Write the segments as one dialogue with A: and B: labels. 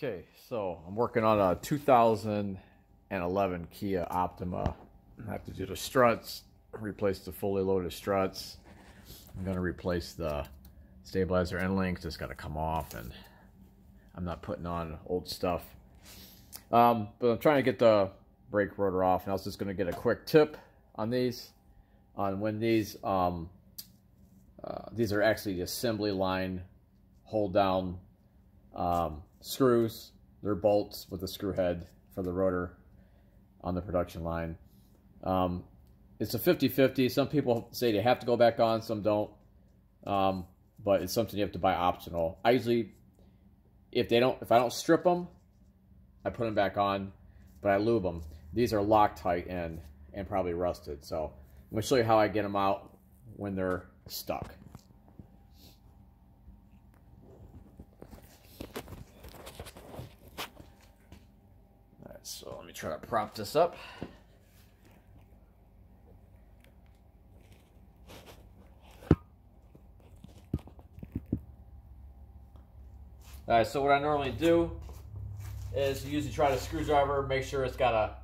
A: Okay, so I'm working on a 2011 Kia Optima. I have to do the struts, replace the fully loaded struts. I'm to replace the stabilizer end links. Just got to come off, and I'm not putting on old stuff. Um, but I'm trying to get the brake rotor off, and I was just to get a quick tip on these, on when these um, uh, these are actually the assembly line hold down um, screws. They're bolts with a screw head for the rotor on the production line. Um, it's a 50-50. Some people say they have to go back on, some don't. Um, but it's something you have to buy optional. I usually, if they don't, if I don't strip them, I put them back on, but I lube them. These are Loctite and and probably rusted. So I'm gonna show you how I get them out when they're stuck. So let me try to prop this up. All right, so what I normally do is usually try to screwdriver, make sure it's got a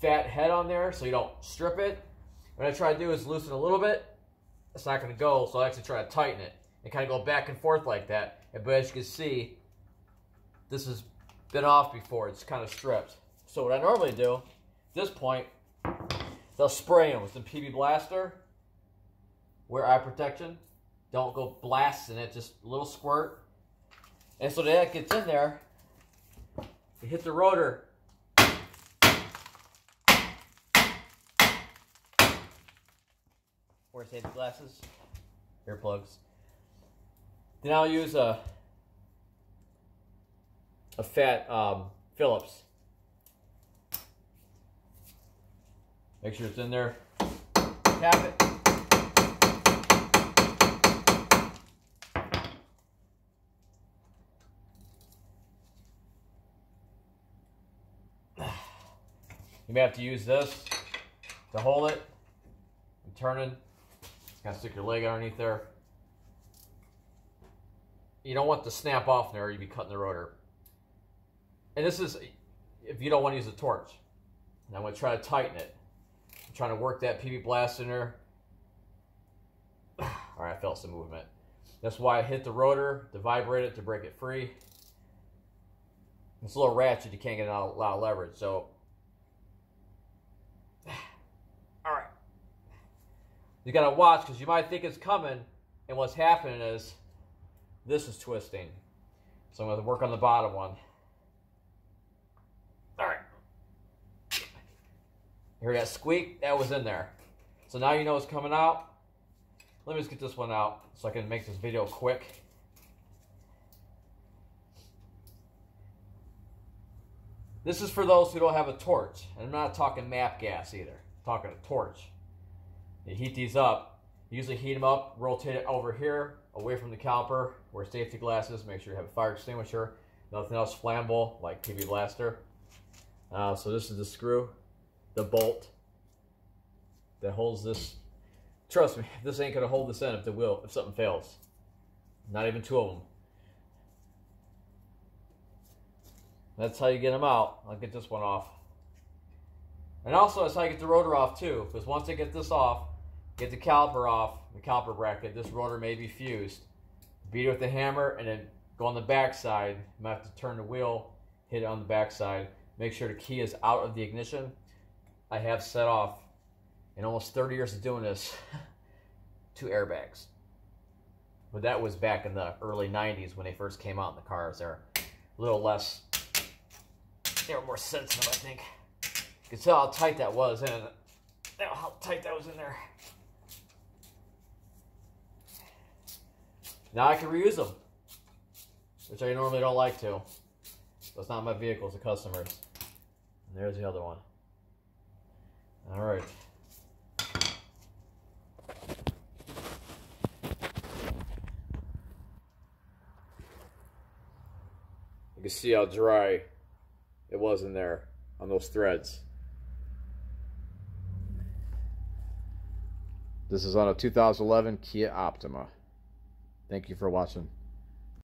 A: fat head on there so you don't strip it. What I try to do is loosen a little bit. It's not going to go, so I actually try to tighten it and kind of go back and forth like that. But as you can see, this has been off before. It's kind of stripped. So what I normally do, at this point, they'll spray them with some PB Blaster. Wear eye protection. Don't go blasting it, just a little squirt. And so that gets in there, you hit the rotor. Wear safety glasses, earplugs. Then I'll use a a fat um, Phillips. Make sure it's in there. Tap it. You may have to use this to hold it and turn it. Kind of stick your leg underneath there. You don't want to snap off there, you'd be cutting the rotor. And this is if you don't want to use a torch. And I'm going to try to tighten it. I'm trying to work that PB blast in there. All right, I felt some movement. That's why I hit the rotor to vibrate it to break it free. It's a little ratchet, you can't get a lot of leverage. So, all right. You got to watch because you might think it's coming, and what's happening is this is twisting. So I'm going to work on the bottom one. Hear that squeak? That was in there. So now you know it's coming out. Let me just get this one out so I can make this video quick. This is for those who don't have a torch. And I'm not talking MAPP gas either. I'm talking a torch. You heat these up. Usually heat them up, rotate it over here, away from the caliper. Wear safety glasses. Make sure you have a fire extinguisher. Nothing else flammable like PB Blaster. Uh, so this is the screw the bolt that holds this. Trust me, this ain't gonna hold this in if the wheel, if something fails. Not even two of them. That's how you get them out. I'll get this one off. And also, that's how you get the rotor off too. Because once I get this off, get the caliper off, the caliper bracket, this rotor may be fused. Beat it with the hammer and then go on the back side. You might have to turn the wheel, hit it on the back side. Make sure the key is out of the ignition I have set off in almost 30 years of doing this two airbags. But that was back in the early 90s when they first came out in the cars. They're a little less, they were more sensitive, I think. You can tell how tight that was and how tight that was in there. Now I can reuse them, which I normally don't like to. It's not my vehicle, it's a customer's. And there's the other one. All right. You can see how dry it was in there on those threads. This is on a 2011 Kia Optima. Thank you for watching.